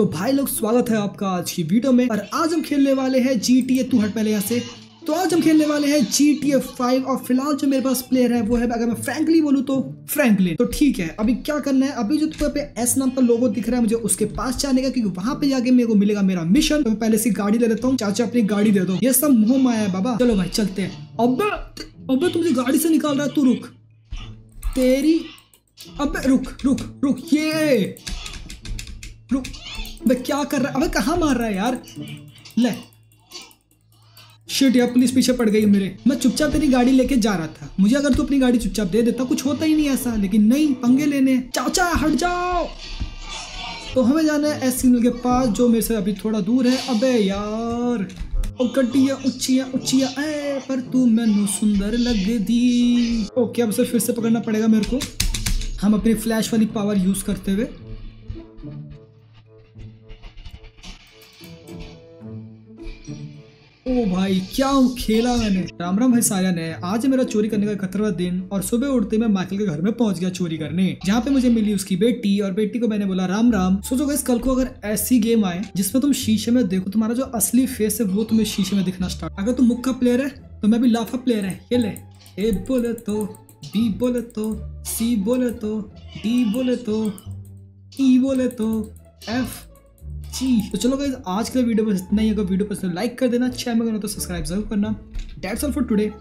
तो भाई लोग, स्वागत है आपका आज की वीडियो में। और आज हम खेलने वाले हैं जी टी ए तू हट पहले यहाँ से। तो आज हम खेलने वाले हैं जी टी ए फाइव और फ़िलहाल जो मेरे पास प्लेयर है वो है, अगर मैं फ्रैंकली बोलूँ तो फ्रैंकलिन तो ठीक है, अभी क्या करना है? अभी जो तुम्हें पे एस नाम का लोगो दिख रहा है, मुझे उसके पास जाने का, क्योंकि वहाँ पे जाके मेरे को मिलेगा मेरा मिशन तो मैं पहले से गाड़ी ले लेता हूँ, चाचा अपनी गाड़ी दे दो। ये सब मुँह माया है, बाबा। चलो भाई, चलते हैं। अब अब तुझे गाड़ी से निकाल रहा है, तू रुक। तेरी अबे रुक रुक रुक, ये। रुक अबे क्या कर रहा है अबे कहाँ मार रहा है यार? ले। शिट यार पुलिस पीछे पड़ गई मेरे। मैं चुपचाप तेरी गाड़ी लेके जा रहा था। मुझे अगर तू अपनी गाड़ी चुपचाप दे देता, कुछ होता ही नहीं ऐसा। लेकिन नहीं, पंगे लेने। चाचा हट जाओ। तो हमें जाना है एस सिग्नल के पास, जो मेरे से अभी थोड़ा दूर है। अबे यार गड्डियाँ उच्चियाँ उच्चियाँ ए पर तू मैनू सुंदर लग दी। ओके, अब उसे फिर से पकड़ना पड़ेगा मेरे को। हम अपनी फ्लैश वाली पावर यूज़ करते हुए। ओ भाई, क्या खेला मैंने? राम राम भाई साया ने। आज मेरा चोरी करने का इकहत्तरवा दिन और सुबह उठते मैं माइकल के घर में पहुँच गया चोरी करने, जहाँ पे मुझे मिली उसकी बेटी और बेटी को मैंने बोला, राम राम, सोचो गैस कल को अगर ऐसी गेम आए, जिसमें तुम शीशे में देखो, तुम्हारा जो असली फेस है, वो तुम्हें शीशे में दिखना स्टार्ट अगर तुम मुक्का प्लेयर है तो मैं भी लाफा प्लेयर है, ये ले। ए बोले तो बी बोले तो सी बोले तो डी बोले तो ई बोले तो एफ़ जी तो चलो गाइज़ आज का वीडियो बस इतना ही। अगर वीडियो पसंद लाइक कर देना। चैनल में तो सब्सक्राइब ज़रूर करना। That's all for today